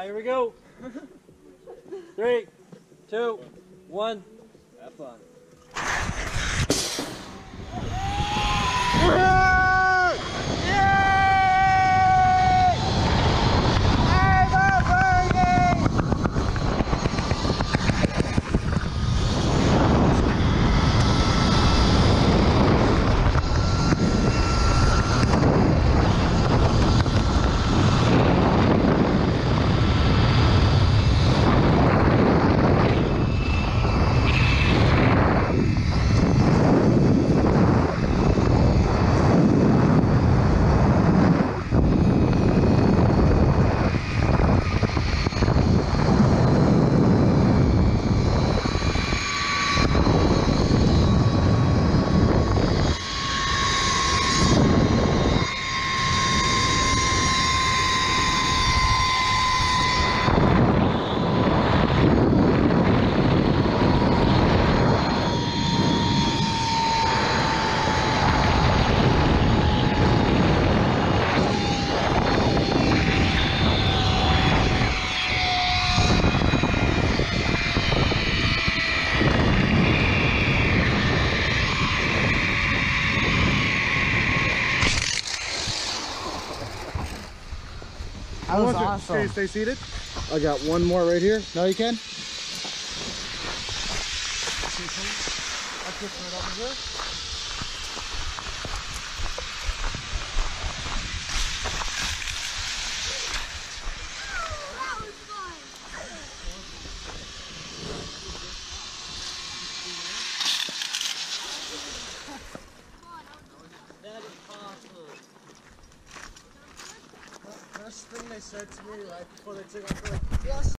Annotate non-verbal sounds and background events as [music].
Ah, here we go. [laughs] Three, two, one. Have fun. That was awesome. Okay, stay seated. I got one more right here. No, you can. First thing they said to me right before they took off, they're like, yes.